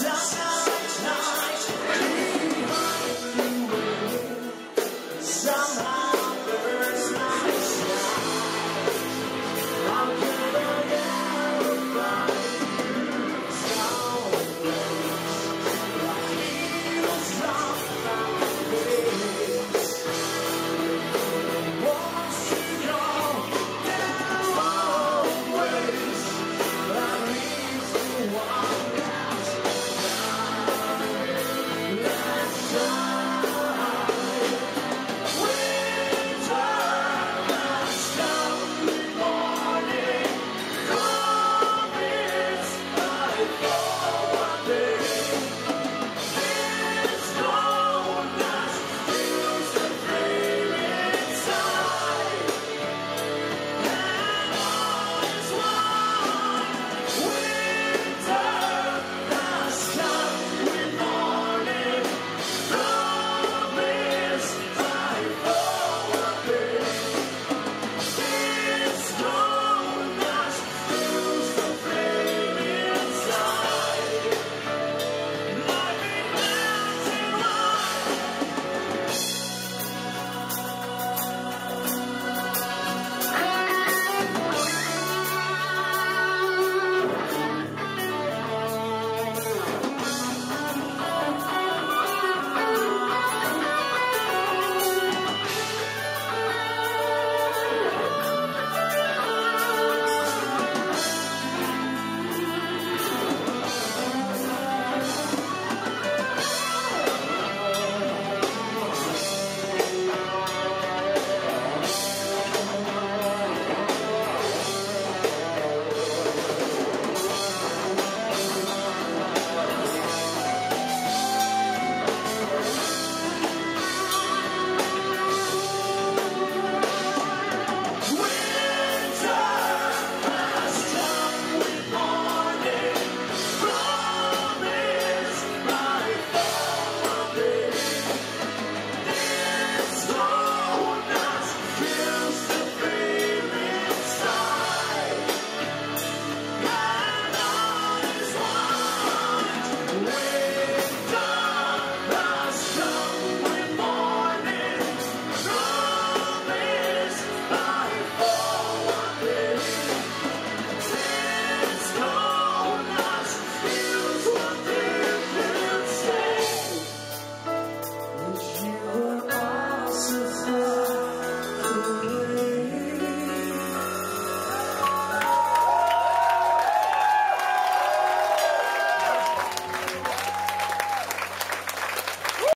Some